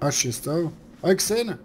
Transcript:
Acho que estão. Olha que cena!